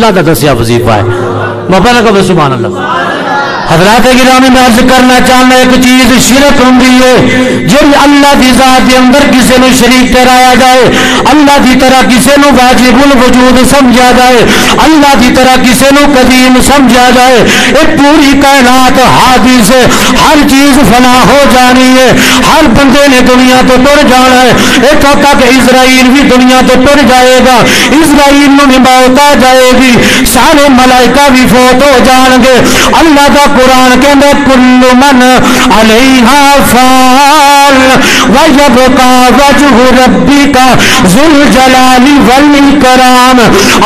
اللہ کا دسیا وظیفہ ہے میں پہلے کہ سبحان اللہ. حضرات گرامی میں عرض کرنا چاہنا ایک چیز شرک ہوں ہے، جب اللہ دی ذات دے اندر کسے نو شریک ٹھہرایا جائے، اللہ دی طرح کسے نو واجب الوجود سمجھا جائے، اللہ دی طرح کسے نو قدیم سمجھا جائے۔ ایک پوری کائنات حادث ہے، ہر چیز فنا ہو جانی ہے، ہر بندے نے دنیا تو ٹر جانا ہے۔ ایک تک اسرائیل بھی دنیا تو ٹر جائے گا، اسرائیل نو بھی موت آ جائے گی، سارے ملائکہ بھی فوت ہو جان گے۔ اللہ کا قرآن کے اندر کل من علیہ فان۔ ویبقا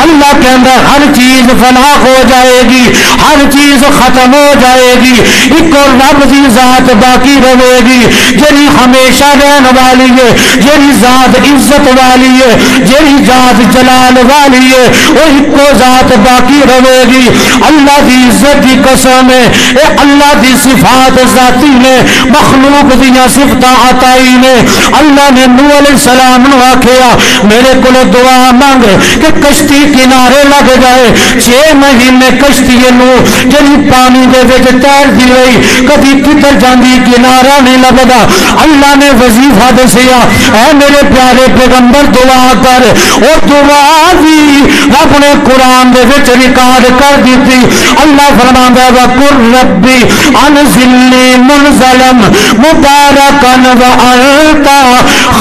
اللہ کے اندر ہر چیز فنا ہو جائے گی، ہر چیز ختم ہو جائے گی، ایک اور رب دی ذات باقی رہے گی۔ جری ہمیشہ رہن والی ہے جری ذات عزت والی ہے جری ذات جلال والی ہے، وہ ایک ذات باقی رہے گی۔ اللہ دی عزت دی قسم ہے، اے اللہ دی صفات ذاتی نے مخلوق دیا صفت عطائی نے اللہ نے نو علیہ السلام نو آکھیا، میرے کو دعا مانگ کہ کشتی کنارے لگ جائے۔ چھ مہینے کشتی نو جنی پانی دے وچ تیر دی رہی کبھی کدھر جاندی کنارہ نہیں لگدا اللہ نے وظیفہ دسیا، اے میرے پیارے پیغمبر، دعا کر۔ اور دعا بھی رب نے قرآن دے وچ ریکارڈ کر دیتی۔ اللہ فرماندا وا قر ربی انزلنی منزلم مبارکن و انتا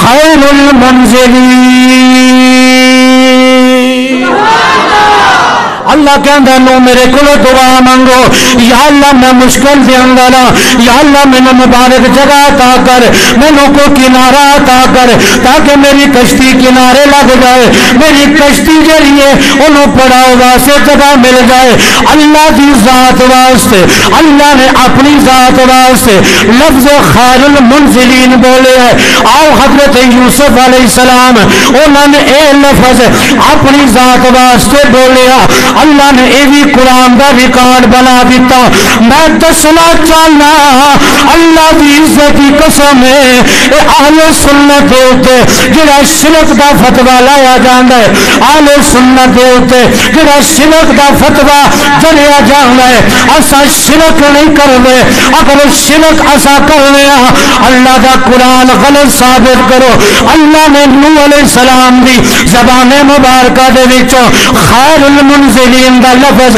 خیر المنزلین۔ اللہ کے اندر نو میرے کو دعا مانگو۔ یا اللہ، میں مشکل دے اندر یا اللہ میں مبارک جگہ عطا کر۔ میں کو کنارہ عطا کر۔ تاکہ میری کشتی کنارے لگ جائے۔ میری کشتی جڑی ہے انہوں پڑاؤ واسطے جگہ مل جائے۔ اللہ دی ذات واسطے، اللہ نے اپنی ذات واسطے لفظ خیر المنزلین بولے ہے۔ آؤ حضرت یوسف علیہ السلام، انہوں نے اے لفظ اپنی ذات واسطے بولیا اللہ نے یہ بھی قرآن کا ریکارڈ بنا دیتا۔ میں دسنا چاہنا اللہ کی عزت کی قسم ہے۔ اہل سنت دے اوتے جڑا شرک دا فتوا لایا جاندا ہے۔ اہل سنت دے اوتے جڑا شرک دا فتوا جڑیا جاندا ہے۔ اسا شرک نہیں کرنے۔ اگر شرک اسا کرنے اللہ دا قرآن غلط ثابت کرو۔ اللہ نے نوح علیہ السلام دی زبان مبارکہ دے وچوں خیر المنزل المرسلین دا لفظ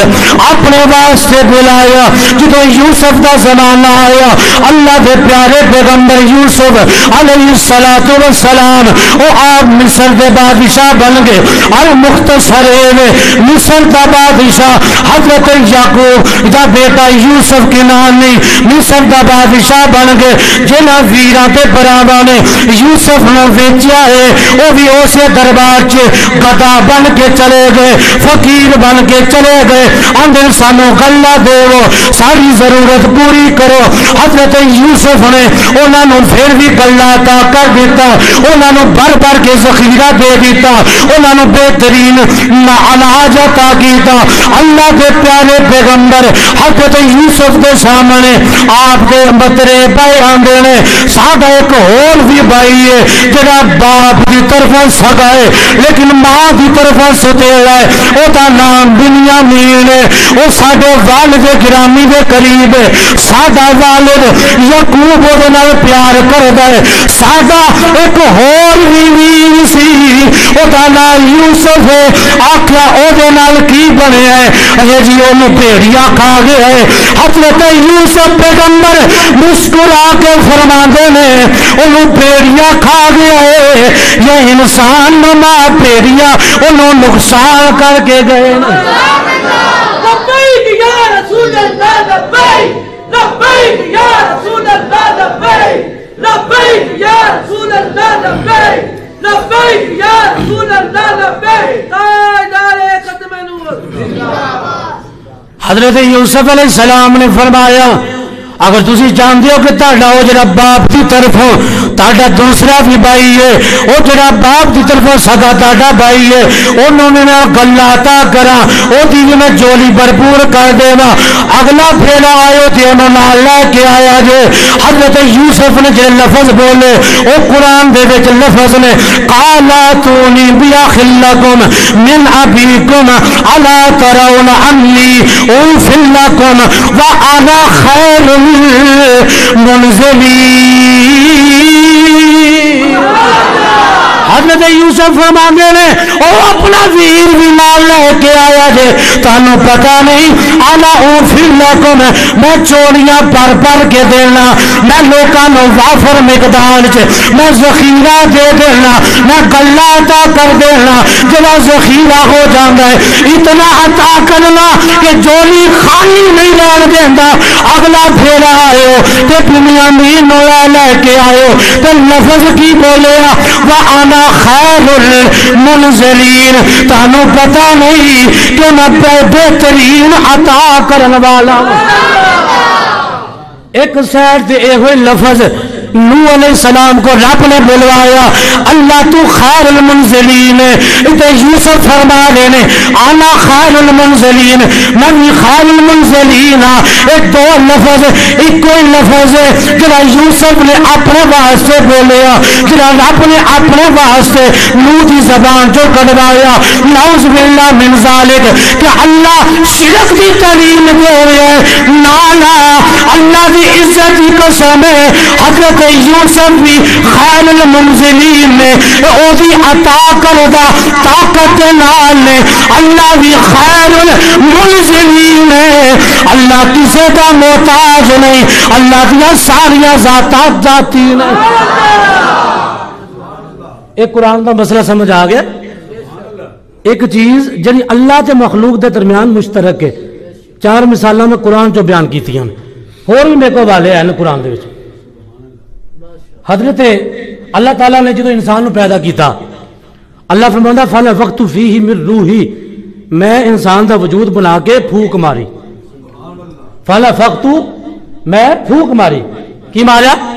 اپنے واسطے بلایا، جدو یوسف دا زمانہ آیا، اللہ دے پیارے پیغمبر یوسف علیہ السلام او آپ مصر دے بادشاہ بن گئے۔ اور مختصر ہے مصر دا بادشاہ، حضرت یعقوب دا بیٹا یوسف کی نام نہیں، مصر دا بادشاہ بن گئے۔ جنہ ویرہ دے براوا نے یوسف نے ویچیا ہے وہ بھی اسے دربار چے گدا بن کے چلے گئے۔ فقیر بن کے چلے گئے۔ اندر سانو گلا دو ساری ضرورت پوری کرو۔ حضرت یوسف نے انہوں نے پھر بھی گلا عطا کر دیتا انہوں نے بھر بھر کے ذخیرہ دے دیتا انہوں نے بہترین اناج عطا کیتا۔ اللہ کے پیارے پیغمبر، حضرت یوسف کے سامنے آپ کے بترے بھائی آندے نے ساڈا ایک اور بھی بھائی ہے، جڑا باپ کی طرف سگا ہے، لیکن ماں کی طرف ستیڑا ہے۔ وہ نام دنیا مین ہے۔ وہ سارے والد گرامی کے قریب ہے۔ ساڈا والد یقوب وہ پیار کرتا ہے۔ ساڈا ایک ہور بھی ویر سی۔ وہ نام یوسف ہے۔ آخیا وہ کی بنیا ہے؟ اے جی وہ بھیڑیا کھا گیا ہے۔ حضرت یوسف پیغمبر مسکرا کے فرما نے، انہوں کھا گیا ہے یہ انسان نما بھیڑیا انہوں نقصان کر کے گئے حضرت یوسف علیہ السلام نے فرمایا اگر تسی جانتے ہو کہ تہاڈا او جڑا باپ دی طرفوں تہاڈا دوسرا بھی بھائی ہے، او جڑا باپ دی طرفوں سگا تہاڈا بھائی ہے۔ انہوں نے میں گلا عطا کراں، او دی بھی میں جولی بھرپور کر دیواں۔ اگلا پھیرا آئے تے انہوں نال لے کے آیا جے۔ حضرت یوسف نے جے لفظ بولے، او قرآن دے وچ لفظ نے، قالا تونی بیاخلکم من ابیکم، الا ترون انی اوفلکم وانا خیر منزلی حضرت یوسف فرماندے نے او اپنا ویر بھی نال لے کے آیا جے، تانوں پتہ نہیں الا او پھر لکم میں چوڑیاں پر پر کے دینا میں لوکاں نو وافر مقدار چ میں ذخیرہ دے دینا میں گلا عطا کر دینا جڑا ذخیرہ ہو جاندا ہے۔ اتنا عطا کرنا کہ جولی خالی نہیں رہن دیندا۔ اگلا پھیرا آئے تے دنیا مین نویا لے کے آئے تے لفظ کی بولیا وانا خیر المنزلین تانو پتہ نہیں کہ میں بہترین عطا کرن والا ایک سائڈ دے اے ہوئے لفظ نو علیہ السلام کو رب نے بلوایا، اللہ تو خیر المنزلین تے یوسف فرما رہے نے انا خیر المنزلین من خیر المنزلین ہاں۔ ایک دو لفظ، ایک کوئی لفظ۔ ہے جڑا یوسف نے اپنے واسطے بولیا، جڑا رب نے اپنے واسطے نو دی زبان جو کڑوایا۔ نعوذ باللہ من ذالک، کہ اللہ شرک دی تعلیم دے رہے ہیں۔ نانا اللہ دی عزت کی قسم ہے۔ حضرت یوسف بھی خیر المنزلین نے او دی عطا کردہ طاقت نال نے۔ اللہ بھی خیر المنزلین ہے۔ اللہ کسی کا محتاج نہیں، اللہ دیا ساریاں ذاتات ذاتی نہیں ایک قرآن کا مسئلہ سمجھ آ گیا۔ ایک چیز جنی اللہ تے مخلوق دے درمیان مشترک ہے۔ چار مثالوں میں قرآن جو بیان کی تھی اور بھی میرے کو والے ہیں قرآن دے وچ۔ حضرت اللہ تعالیٰ نے جدو انسان نو پیدا کیتا، اللہ فرماندہ فل وقت فی ہی مر روحی میں انسان دا وجود بنا کے پھوک ماری۔ فل وقت میں پھوک ماری۔ کی ماریا؟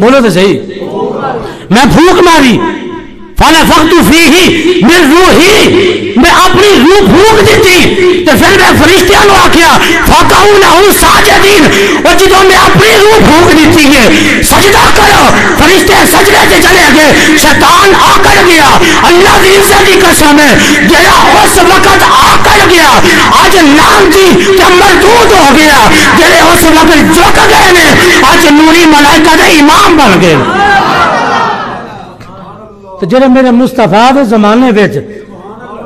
بولو تو صحیح۔ میں پھوک ماری۔ فانا فقت فیہی من روحی میں اپنی روح پھوک دیتی، تو پھر میں فرشتیاں نو آکھیا فقہو لہو ساجدین اور جدو میں اپنی روح پھوک دیتی ہے، سجدہ کرو۔ فرشتے سجدے سے چلے گئے، شیطان آ کر گیا۔ اللہ کی عزت کی قسم ہے جڑا اس وقت آ کر گیا۔ آج نام دی کہ مردود ہو گیا۔ جڑے اس وقت جھک گئے نے۔ آج نوری ملائکہ دے امام بن گئے۔ تو جڑے میرے مصطفیٰ دے زمانے وچ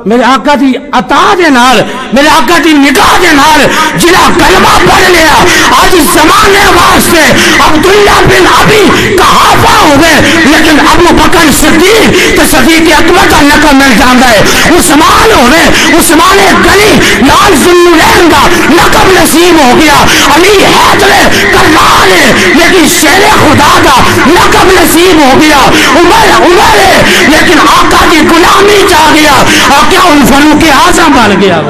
میرے آقا دی عطا دے نال، میرے آقا دی نگاہ دے نال جڑا کلمہ پڑھ لیا، آج زمانے واسطے عبداللہ بن ابی کہافہ ہوئے لیکن ابو بکر صدیق تے صدیق اکبر کا لقب مل جاندا ہے۔ عثمان ہوئے عثمان گلی لال ذوالنورین کا لقب نصیب ہو گیا۔ علی حیدر کرنال ہے لیکن شیر خدا کا لقب نصیب ہو گیا۔ عمر عمر ہے چاہ گیا آقا ان فروق اعظم بن گیا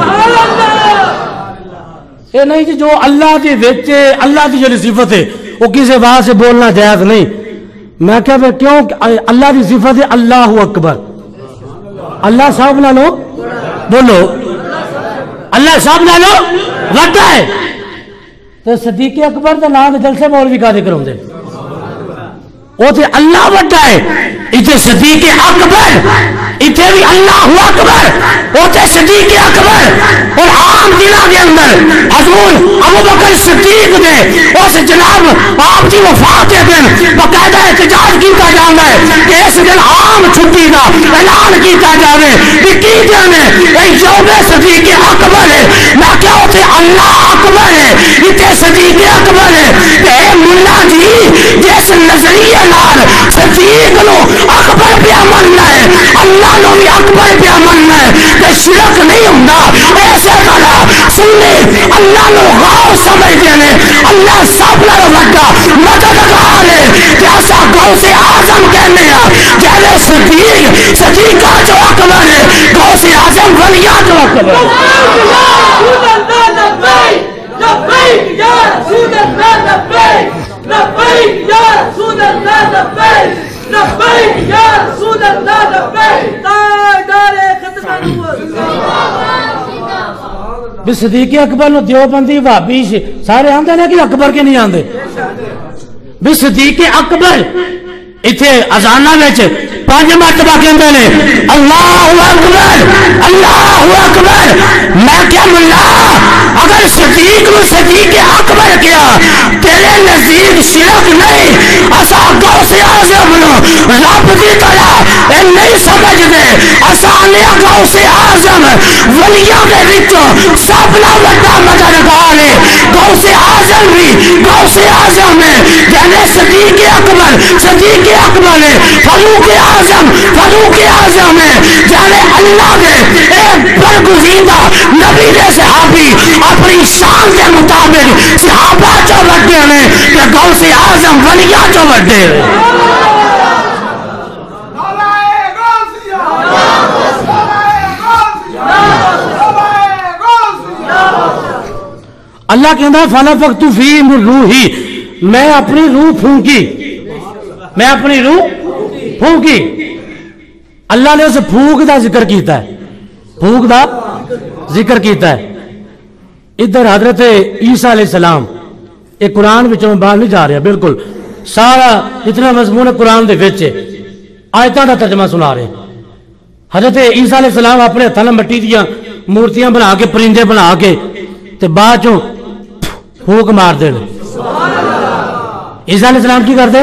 یہ نہیں جی جو اللہ دی وچ اللہ دی جو صفت ہے، وہ کسی بات سے بولنا جائز نہیں۔ میں کہا پھر کیوں؟ اللہ دی صفت ہے اللہ اکبر۔ اللہ صاحب نہ لو بولو۔ اللہ صاحب نہ لو وڈا ہے۔ تو صدیق اکبر دا نام جلسے مولوی کا ذکر ہوندے وہ تے اللہ وڈا ہے۔ اتنے صدیق اکبر اتنے بھی اللہ اکبر وہ صدیق اکبر، اور عام دلوں کے اندر حضور ابو بکر صدیق نے اس جناب آپ کی وفات کے دن باقاعدہ احتجاج کیتا جانا ہے کہ اس دن عام چھٹی کا اعلان کیتا جاوے، کہ کی جانے اے یوم صدیق اکبر ہے میں کیا ہوتے اللہ اکبر ہے اتنے صدیق اکبر ہے کہ اے ملا جی جس نظریہ نال صدیق نو اکبر پیا مننا ہے۔ اللہ نو بھی اکبر پیا مننا ہے۔ کہ شرک نہیں ہوندا۔ ایسے کلا سننے، اللہ نو غاؤ سمجھتے ہیں اللہ سب نال وڈا مددگار ہے۔ کہ اسا گو سے اعظم کہنے ہیں جیلے صدیق صدیق کا جو اکبر ہے گو سے اعظم ولیات جو اکبر ہے۔ بھی صدیق اکبر نو دیوبندی بھابی ش- سارے آندے نے کہ اکبر کے نہیں آندے۔ بھی صدیق اکبر ایتھے اذاناں وچ پانچ مرتبہ کہندے نے، اللہ اکبر اللہ اکبر، میں کیا ملا؟ اگر صدیق نو صدیق اکبر کیا تیرے نزدیک شرک نہیں اسا غوث اعظم نو رب دی طرح اے نہیں سمجھ دے اسا نے غوث اعظم ولیاں دے وچوں سب نال بڑا مددگار ہے۔ غوث اعظم بھی غوث اعظم ہے جنے صدیق اکبر صدیق اکبر ہے۔ فاروق اعظم فاروق اعظم ہے۔ جنے اللہ دے ایک برگزیدہ نبی دے صحابی۔ اپنی شان کے مطابق صحابہ چو بڑھتے ہیں، کہ غوث اعظم ولیاں چو بڑھتے ہیں۔ اللہ کہندا فلا فقت فی روحی میں اپنی روح پھونکی۔ میں اپنی روح پھونکی۔ اللہ نے اس پھونک دا ذکر کیتا ہے۔ پھونک دا ذکر کیتا ہے۔ ادھر حضرت عیسیٰ علیہ السلام، یہ قرآن وچوں باہر نہیں جا رہا بالکل۔ سارا اتنا مضمون قرآن دے وچ ہے آیتاں دا ترجمہ سنا رہے۔ ہیں حضرت عیسیٰ علیہ السلام اپنے ہاتھوں مٹی دیا مورتیاں بنا کے، پرندے بنا کے، تے بعد چوں پھونک مار دے عیسیٰ علیہ السلام کی کرتے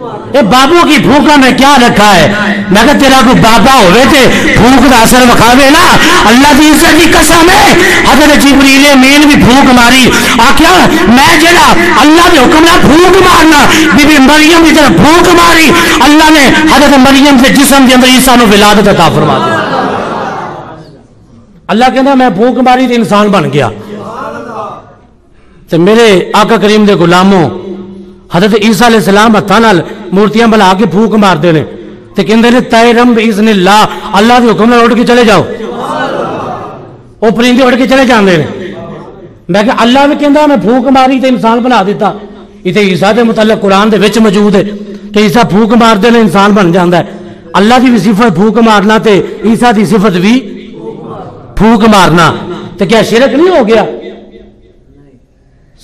اے بابوں کی پھونکا میں کیا رکھا ہے؟ میں کہ تیرا کوئی بابا ہوئے تے پھونک دا اثر وکھاوے نا۔ اللہ دی عزت دی قسم ہے۔ حضرت جبریل امین بھی پھونک ماری۔ آکھیا، میں جڑا اللہ دے حکم نال پھونک مارنا، بی بی مریم دی طرف پھونک ماری۔ اللہ نے حضرت مریم کے جسم دے اندر عیسیٰ نو ولادت عطا فرما دی۔ اللہ کہندا میں پھونک ماری تے انسان بن گیا۔ تے میرے آقا کریم دے غلاموں حضرت عیسیٰ علیہ السلام ہتھاں نال مورتیاں بنا کے پھوک پھونک ماردے نے۔ تے کہندے نے تیرم باذن اللہ اللہ دے حکم نال اٹھ کے چلے جاؤ۔ او پرندے اٹھ کے چلے جاندے نے۔ میں کہ اللہ بھی کہندا، میں پھونک ماری تے انسان بنا دیتا۔ ایتھے عیسیٰ دے متعلق قرآن دے وچ موجود ہے کہ عیسیٰ پھونک ماردے نے انسان بن جاندا ہے۔ اللہ دی بھی صفت پھونک مارنا تے عیسیٰ دی صفت بھی پھونک مارنا۔ تے کیا شرک نہیں ہو گیا؟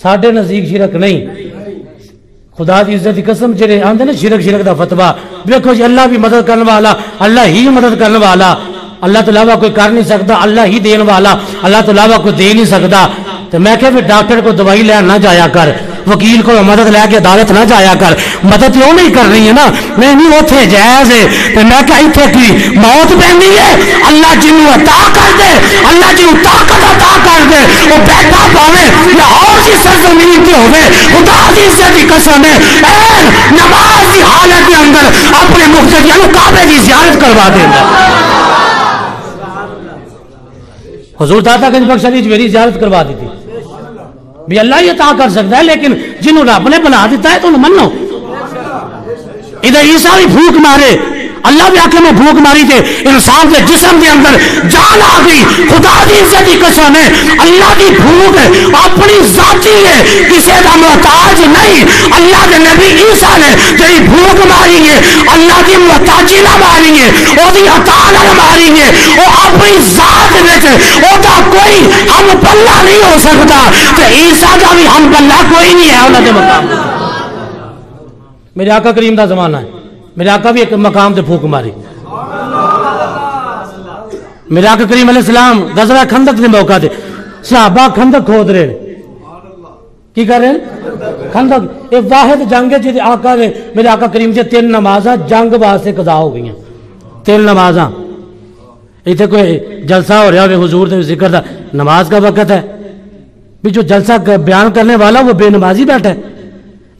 ساڈے نزدیک شرک نہیں۔ خدا دی عزت دی قسم جڑے آندے نا شرک شرک دا فتوا دیکھو جی اللہ بھی مدد کرنے والا، اللہ ہی مدد کرنے والا۔ اللہ تو علاوہ کوئی کر نہیں سکتا، اللہ ہی دین والا۔ اللہ تو علاوہ کوئی دے نہیں سکتا۔ تو میں کہ پھر ڈاکٹر کو دوائی لین نہ جایا کر۔ وکیل کو مدد لے کے عدالت نہ جایا کر۔ مدد کیوں نہیں کر رہی ہے نا؟ نہیں نہیں اوتھے جائز ہے۔ تو میں کہ ایتھے کی موت پہنی ہے؟ اللہ جنوں عطا کر دے، اللہ جنوں طاقت عطا کر دے، وہ بیٹھا پاوے لاہور کی سرزمین تے ہوے خدا دی عزت دی قسم ہے۔ اے نماز دی حالت کے اندر اپنے مقتدیاں نو کعبے دی زیارت کروا دیندا حضور داتا گنج بخش علی میری زیارت کروا دی تھی بھی اللہ یہ عطا کر سکتا ہے، لیکن جنہوں رب نے بنا دیتا ہے تو انہوں منو۔ ادھر عیسیٰ بھی پھوک مارے۔ اللہ بھی آکے میں پھوک ماری تھے انسان کے جسم کے اندر جان آ گئی۔ خدا دی عزت کی قسم ہے، اللہ کی پھوک اپنی ذاتی ہے۔ کسی کا محتاج نہیں۔ اللہ کے نبی عیسیٰ نے تیری پھوک ماری ہے، اللہ کی محتاجی نہ ماری ہے، وہ دی عطا نہ ماری ہے۔ وہ اپنی ذات وچ وہ دا کوئی ہم پلہ نہیں ہو سکتا۔ تو عیسیٰ کا بھی ہم پلہ کوئی نہیں ہے انہوں نے مقام میرے آقا کریم دا زمانہ ہے۔ میرے آقا بھی ایک مقام تے پھوک ماری۔ میرے آقا کریم علیہ السلام غزوہ خندق دے موقع تے صحابہ خندق کھود رہے ہیں۔ کی کر رہے ہیں؟ خندق ایک واحد جنگ ہے جہاں آقا نے میرے آقا کریم سے تین نمازاں جنگ واسطے قضا ہو گئی ہیں۔ تین نمازاں۔ اتنے کوئی جلسہ ہو رہا ہوئے حضور دے ذکر دا۔ نماز کا وقت ہے۔ بھی جو جلسہ بیان کرنے والا وہ بے نمازی بیٹھا ہے۔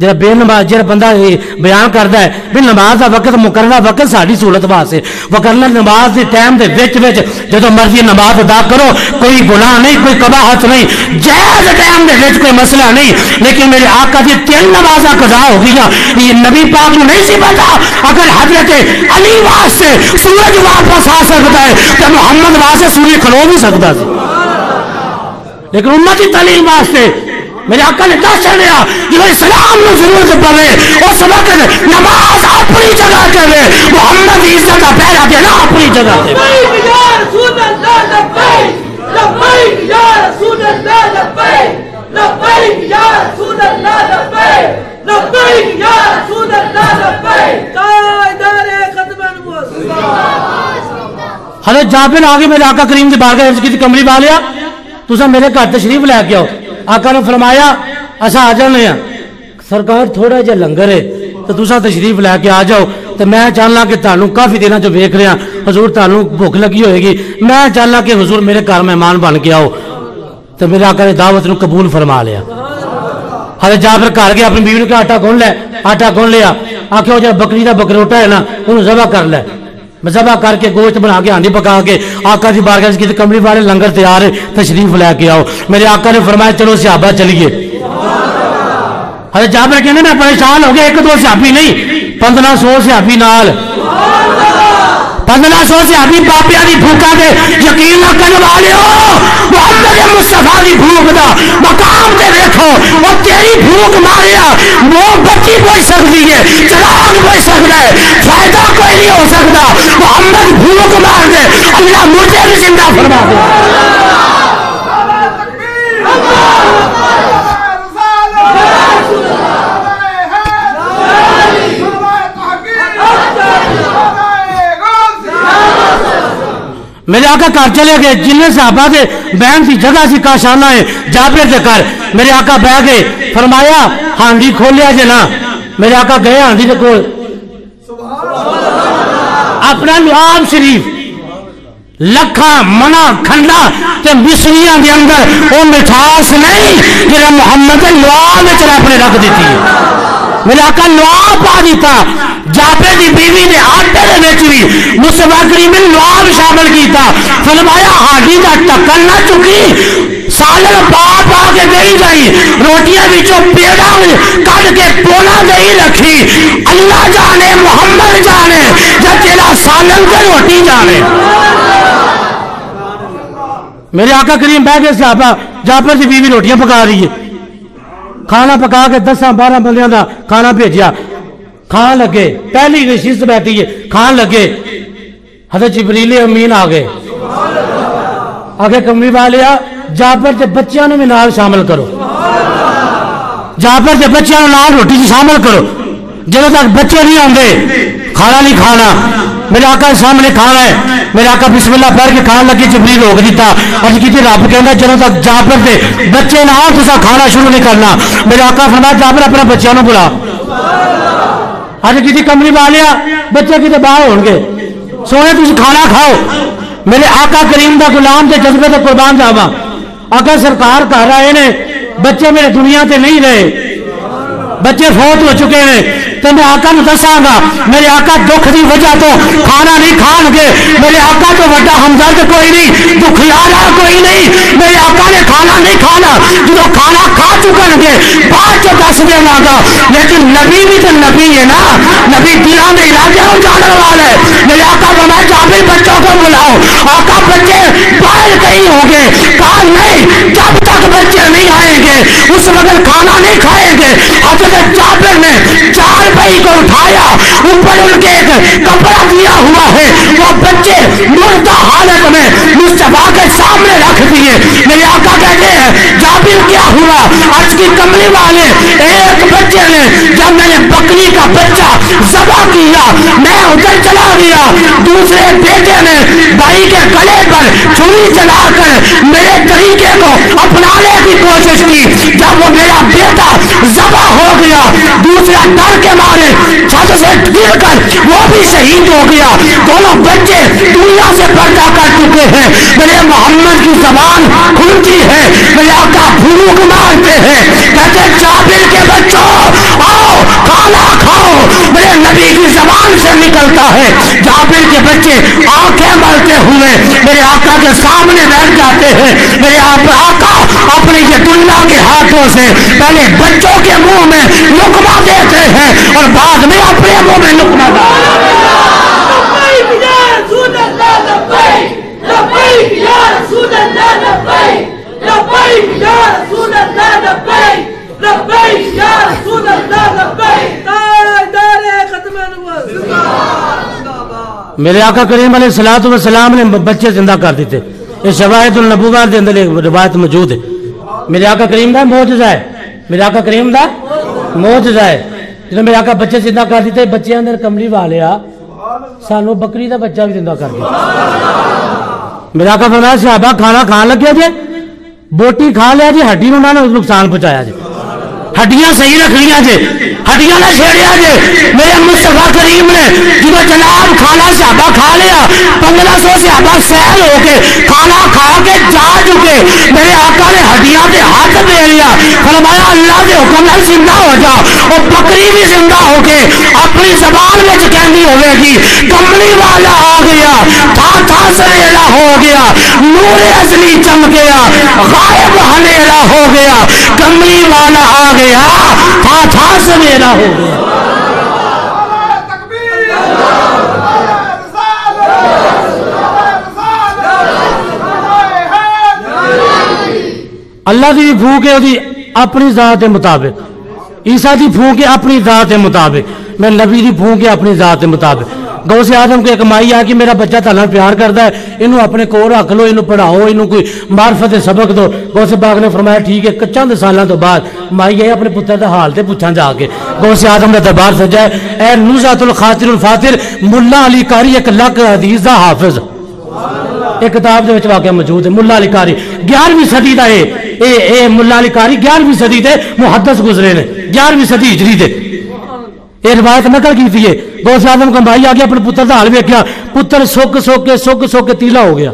جڑا بے نماز جڑا بندہ بیان کرتا ہے بھی نماز دا وقت مقررہ وقت ساری سہولت واسطے وکرنا نماز دے ٹائم دے وچ وچ جدو مرضی نماز ادا کرو کوئی گناہ نہیں کوئی قباحت نہیں جائز ٹائم دے وچ کوئی مسئلہ نہیں لیکن میرے آقا دی تین نمازاں قضا ہو گیا یہ نبی پاک نو نہیں سی پتا اگر حضرت علی واسطے سورج واپس آ سکتا ہے تو محمد واسطے سورج کھلو بھی سکتا سی لیکن امت کی تعلیم واسطے میرے آقا نے دس چڑھیا جو اسلام نو ضرورت پڑے اس وقت نماز اپنی جگہ کرے محمد کی عزت کا پہرا دینا اپنی جگہ النبوة حضرت جابر آگے میرے آقا کریم دی بارگاہ کی کمری لیا تسا میرے گھر تشریف لے کے آؤ۔ آقا نے فرمایا اسا آ جانے ہیں سرکار تھوڑا جہا لنگر ہے، تو تسا تشریف لے کے آ جاؤ۔ تو میں چاہنا کہ تانوں کافی دنوں جو ویکھ رہا ہاں۔ حضور تانوں بھوک لگی ہوئے گی۔ میں چاہنا کہ حضور میرے گھر مہمان بن کے آؤ۔ تو میرے آقا نے دعوت نو قبول فرما لیا۔ حضرت جابر گھر گیا، اپنی بیوی نے کہا، آٹا گون لے؟ آٹا گون لیا؟ آخیا وہ بکری کا بکروٹا ہے نا انہوں ذبح کر لے۔ ذبح کر کے گوشت بنا کے ہانڈی پکا کے آقا دی بارگاہ جی کی کمری والے لنگر تیار ہے تشریف لے کے آؤ۔ میرے آقا نے فرمایا، چلو صحابہ چلیے۔ حضرت جابر کہنے میں پریشان ہو گیا، ایک دو صحابی نہیں، پندرہ سو صحابی نال۔ پندرہ سو سے صحابی پاپیا دی بھوکا دے، یقین نہ کرنے والے ہو محمد مصطفیٰ دی بھوک دا۔ مقام دے دیکھو وہ تیری بھوک ماریا وہ بچی کوئی سکتی ہے، چراغ کوئی سکتا ہے، فائدہ کوئی نہیں ہو سکتا۔ محمد بھوک مار دے، اللہ مجھے بھی زندہ فرما دے۔ میرے آقا گھر چلے گئے جن صحابہ دے بہن کی جگہ سی، کاشانہ ہے، جابر دے کر میرے آقا بہ گئے، فرمایا، ہانڈی کھولیا جے نا۔ میرے آقا گئے ہانڈی دے کول۔ اپنا لعاب شریف لکھا منا کھنڈا تے مصریاں دے اندر، وہ مٹھاس نہیں، جڑا محمد لعاب وچ رب نے رکھ دیتی ہے۔ میرے آقا لعاب پا دیتا جابے دی بیوی نے آٹے دے وچ بھی مصطفیٰ کریم نے لعاب شامل کیتا فرمایا ہاڈی دا ٹکر نہ چکی۔ سالن پا پا کے گئی گئی۔ روٹیاں وچوں پیڑا کڈ کے پونا گئی رکھی۔ اللہ جانے، محمد جانے۔ جب تیرا سالن تے روٹی جانے۔ میرے آقا کریم بہ گئے صحابہ جابر دی بیوی روٹیاں پکا رہی ہے۔ کھانا پکا کے دساں بارہ بندیاں دا کھانا بھیجیا۔ کھان لگے۔ پہلی نشست بیٹھی ہے۔ کھان لگے۔ حضرت جبریل امین آ گئے۔ آگے کمری والیا جابر کے بچیاں نو بھی نال شامل کرو۔ جابر کے بچیاں نو نال روٹی چ شامل کرو۔ جب تک بچے نہیں آتے کھانا نہیں کھانا۔ میرے آقا سامنے کھانا ہے۔ میرے آقا بسم اللہ پڑھ کے کھان لگی، جبریل روک دیتا۔ اور کی رب کہنا جب تک جابر دے۔ بچے نہ آن تو کھانا شروع نہیں کرنا۔ میرے آقا فرمایا جابر اپنے بچیاں نو بلا اج کسی کمری پا لیا، بچے کتنے باہر ہو گے۔ سونے تھی کھانا کھاؤ۔ میرے آقا کریم دا غلام کے جذبے تو قربان جاوا آقا سرکار کہہ رہے نے، بچے میرے دنیا تے نہیں رہے۔ بچے فوت ہو چکے ہیں تو میں آقا نو دساں گا میرے آقا دکھ دی وجہ تو کھانا نہیں کھان گے میرے آقا تو بڑا ہمدرد کوئی نہیں دکھیارا کوئی نہیں، میرے آقا نے کھانا نہیں کھانا جو کھانا کھا چکن گے بعد چ دس دینا گا لیکن نبی بھی تو نبی ہے نا، نبی دلوں کے علاقے ہو جانے والے۔ میرے آقا کو میں جابر بچوں کو بلاؤ آقا بچے باہر کہیں ہوں گے کہا نہیں، جب تک بچے نہیں آئیں گے، اس وقت کھانا نہیں کھائیں گے۔ حضرت جابر نے چار بھائی کو اٹھایا، اوپر ان کے ایک کپڑا دیا ہوا ہے۔ وہ بچے مردہ حالت میں مصطفیٰ کے سامنے رکھ دیے۔ میرے آقا کہتے ہیں جابر کیا ہوا؟ عرض کی کملی والے، ایک بچے نے جب میں نے بکری کا بچہ ذبح کیا، میں ادھر چلا گیا۔ دوسرے بیٹے نے بھائی کے گلے پر چھری چلا کر میرے طریقے کو اپنانے کی کوشش کی۔ جب وہ میرا بیٹا ذبح ہو گیا، دوسرا ڈر کے مارے، چھت سے گر کر وہ بھی شہید ہو گیا۔ دونوں بچے دنیا سے پردہ کر چکے ہیں۔ میرے محمد کی زبان کھلتی ہے، میرے آقا بھوک مارتے ہیں۔ کہتے جابر کے بچوں، آؤ، کھانا کھاؤ۔ میرے نبی کی زبان سے نکلتا ہے۔ جابر کے بچے آنکھیں ملتے ہوئے میرے آقا کے سامنے بیٹھ جاتے ہیں۔ میرے آقا اپنے یہ دنیا کے ہاتھوں سے پہلے بچوں کے منہ میں لکما دیتے ہیں اور بعد میں اپنے منہ میں لکما ڈالتے میرے آقا کریم علیہ السلام والسلام نے بچے زندہ کر دیتے۔ یہ شواہد النبوات دے اندر ایک روایت موجود ہے۔ میرے آقا کریم دا معجزہ ہے۔ میرے آقا کریم دا معجزہ ہے۔ جنہوں میرے آقا بچے زندہ کر دیتے بچے اندر کملی والے آ، سانو بکری دا بچہ بھی زندہ کر دیا۔ میرے آقا فرمایا، صحابہ کھانا کھان لگیا جی بوٹی کھا لیا جی ہڈی نو نہ نقصان پہنچایا جی۔ ہڈیاں صحیح رکھنیاں جے، ہڈیاں نہ چھیڑیا جے۔ میرے مصطفیٰ کریم نے جب جناب کھانا صحابہ کھا لیا، پندرہ سو صحابہ سیل ہو کے کھانا کھا کے جا چکے۔ میرے آقا نے ہڈیاں دے ہاتھ دے لیا۔ فرمایا، اللہ دے حکم نال زندہ ہو جا۔ اور بکری بھی زندہ ہو کے اپنی زبان میں کہندی ہوے گی، کملی والا آ گیا۔ تھا تھا ہو گیا، نور ازلی چمکیا غائب ہنیرا ہو گیا، کملی والا آ گیا تھا تھا سویرا ہو گیا۔ اللہ دی پھونک ہے اپنی ذات کے مطابق، عیسیٰ دی پھونک ہے اپنی ذات کے مطابق، میں نبی دی پھونک ہے اپنی ذات کے مطابق۔ گو سے آدم کو ایک مائی آ کہ میرا بچہ تھانا پیار کرتا ہے انہوں اپنے کو رکھ لو انہوں پڑھاؤ انہوں کوئی معرفت سبق دو۔ گو سے باغ نے فرمایا، ٹھیک ہے کچھ سالوں تو بعد مائی آئی اپنے پتر دا حال تے پوچھاں جا کے۔ گو سے آدم دا دربار سجا ہے۔ اے نوزات الخاطر الفاتر ملا علی کاری ایک لک حدیث دا حافظ۔ ایک کتاب دے وچ واقعہ موجود ہے، ملا علی کاری گیارہویں صدی دا اے اے اے، ملا علی کاری گیارہویں صدی دے محدث گزرے نے۔ گیارہویں صدی ہجری دے۔ یہ روایت نقل کی تھی گوس آدم کا بھائی آ گیا اپنے پتر کا حال ویکیا پتر سک سک کے سک سک کے تیلا ہو گیا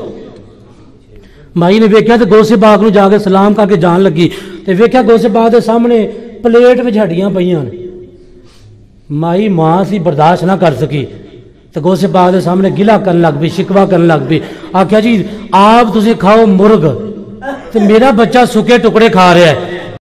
مائی نے ویکیا تو گوسے باغ نو جا کے سلام کر کے جان لگی تے ویکیا گوسے باغ دے سامنے پلیٹ وچ ہڈیاں پئیاں نے مائی ماں سی برداشت نہ کر سکی تو گوسے باغ دے سامنے گلا کرن لگ پئی شکوا کرن لگ پئی آخیا جی آپ تسی کھاؤ مرغ تے میرا بچہ سکے